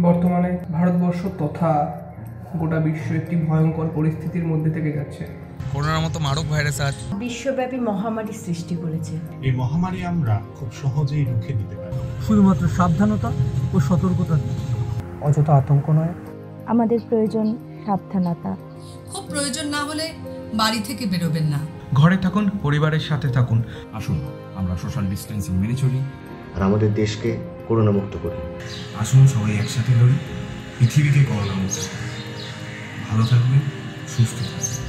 বর্তমানে ভারতবর্ষ তথা গোটা বিশ্ব একটি ভয়ঙ্কর পরিস্থিতির মধ্যে থেকে যাচ্ছে। করোনার মতো মারক ভাইরাস আজ বিশ্বব্যাপী মহামারী সৃষ্টি করেছে। এই মহামারী আমরা খুব সহজেই রুখে দিতে পারি। শুধুমাত্র সাবধানতা ও সতর্কতা অযথা আতঙ্ক নয়। আমাদের প্রয়োজন সাবধানতা। খুব প্রয়োজন না হলে বাড়ি থেকে বেরোবেন না। ঘরে থাকুন পরিবারের সাথে থাকুন। আসুন আমরা সোশ্যাল ডিস্টেন্সিং মেনে চলি। আর আমাদের দেশকে করোনা। মুক্ত করি আসুন সবাই একসাথে লড়ি পৃথিবীকে করোনা মুক্ত ভালো থাকবেন, সুস্থ থাকবেন।